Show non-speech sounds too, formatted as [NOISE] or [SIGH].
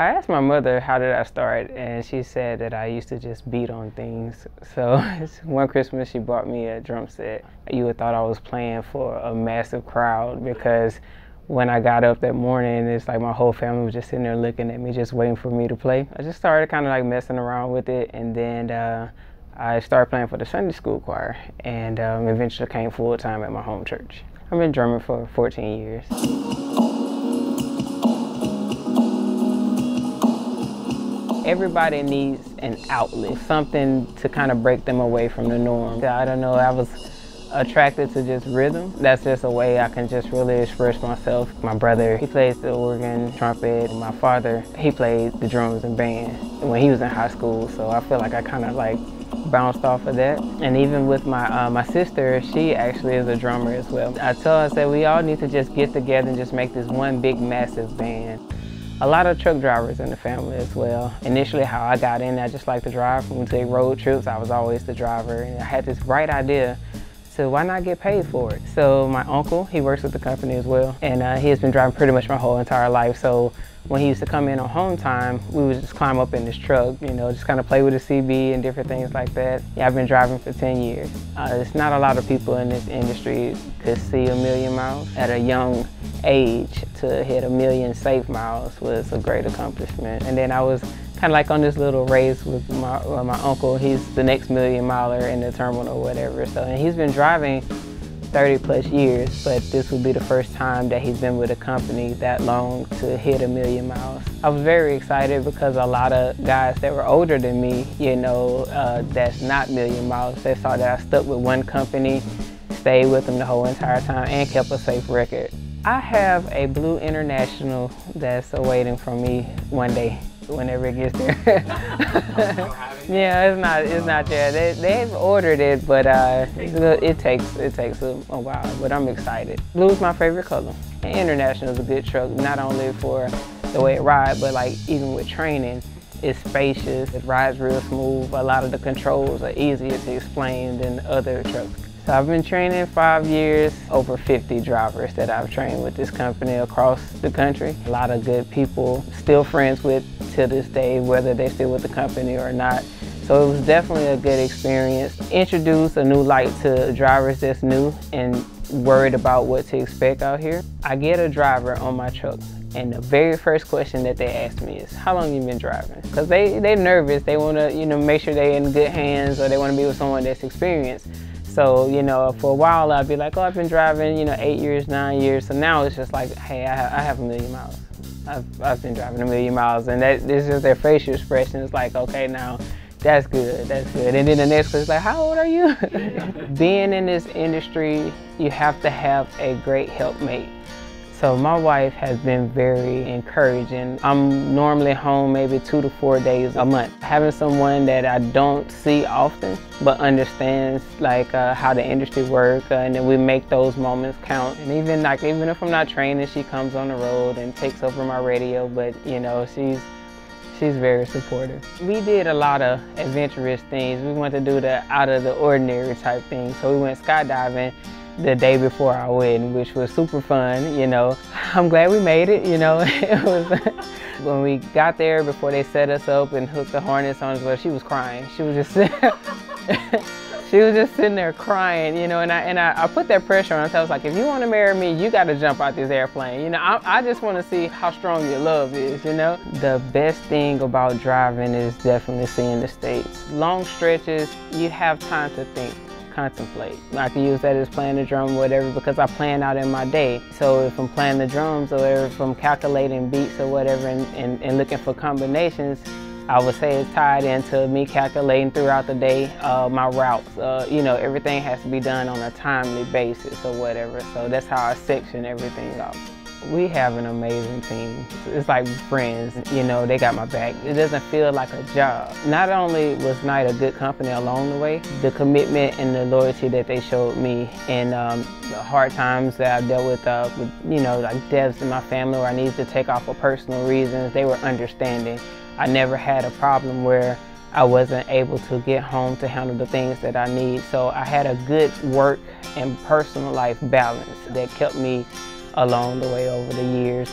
I asked my mother how did I start, and she said that I used to just beat on things. [LAUGHS] So [LAUGHS] one Christmas she bought me a drum set. You would thought I was playing for a massive crowd because when I got up that morning, it's like my whole family was just sitting there looking at me, just waiting for me to play. I just started kind of like messing around with it, and then uh, I started playing for the Sunday school choir, and um, eventually came full time at my home church. I've been drumming for 14 years. Everybody needs an outlet, something to kind of break them away from the norm. I don't know, I was attracted to just rhythm. That's just a way I can just really express myself. My brother, he plays the organ, trumpet. My father, he played the drums and band when he was in high school. So I feel like I kind of like bounced off of that. And even with my uh, my sister, she actually is a drummer as well. I tell her, I said, we all need to just get together and just make this one big, massive band. A lot of truck drivers in the family as well. Initially how I got in, I just like to drive. When we take road trips, I was always the driver. And I had this bright idea why not get paid for it? So my uncle, he works with the company as well, and uh, he has been driving pretty much my whole entire life. So when he used to come in on home time, we would just climb up in his truck, you know, just kind of play with the CB and different things like that. Yeah, I've been driving for 10 years. Uh, it's not a lot of people in this industry could see a million miles. At a young age, to hit a million safe miles was a great accomplishment. And then I was kind of like on this little race with my, uh, my uncle. He's the next million miler in the terminal or whatever. So, and he's been driving 30 plus years, but this will be the first time that he's been with a company that long to hit a million miles. I was very excited because a lot of guys that were older than me, you know, uh, that's not million miles, they saw that I stuck with one company, stayed with them the whole entire time, and kept a safe record. I have a Blue International that's awaiting for me one day whenever it gets there. [LAUGHS] yeah, it's not it's not there. They they've ordered it, but uh, it takes it takes a, a, while. But I'm excited. Blue is my favorite color. And International is a good truck, not only for the way it rides, but like even with training. It's spacious, it rides real smooth. A lot of the controls are easier to explain than other trucks. So I've been training five years, over 50 drivers that I've trained with this company across the country. A lot of good people, still friends with to this day, whether they're still with the company or not. So it was definitely a good experience. Introduce a new light to drivers that's new and worried about what to expect out here. I get a driver on my truck and the very first question that they ask me is, how long you been driving? Because they, they're nervous. They want to, you know, make sure they're in good hands or they want to be with someone that's experienced. So, you know, for a while I'd be like, oh, I've been driving, you know, eight years, nine years. So now it's just like, hey, I, I have a million miles. I've, I've been driving a million miles. And that this is their facial expression. It's like, okay, now that's good, that's good. And then the next is like, how old are you? [LAUGHS] Being in this industry, you have to have a great helpmate. So my wife has been very encouraging. I'm normally home maybe two to four days a month. Having someone that I don't see often, but understands like uh, how the industry works, uh, and then we make those moments count. And even like even if I'm not training, she comes on the road and takes over my radio. But you know, she's she's very supportive. We did a lot of adventurous things. We wanted to do the out of the ordinary type things. So we went skydiving the day before our wedding, which was super fun, you know. [LAUGHS] I'm glad we made it, you know. [LAUGHS] it was [LAUGHS] when we got there before they set us up and hooked the harness on us, well, she was crying. She was just she was just sitting there crying, you know, and I and I, I put that pressure on her. I was like, if you want to marry me, you got to jump out this airplane. You know, I, I just want to see how strong your love is, you know. The best thing about driving is definitely seeing the states. Long stretches, you have time to think contemplate. I can use that as playing the drum whatever because I plan out in my day. So if I'm playing the drums or if I'm calculating beats or whatever and, and, and looking for combinations, I would say it's tied into me calculating throughout the day uh, my routes. Uh, you know, everything has to be done on a timely basis or whatever. So that's how I section everything up. We have an amazing team. It's like friends, you know, they got my back. It doesn't feel like a job. Not only was Knight a good company along the way, the commitment and the loyalty that they showed me in um, the hard times that I dealt with, uh, with, you know, like deaths in my family where I needed to take off for personal reasons, they were understanding. I never had a problem where I wasn't able to get home to handle the things that I need. So I had a good work and personal life balance that kept me along the way over the years.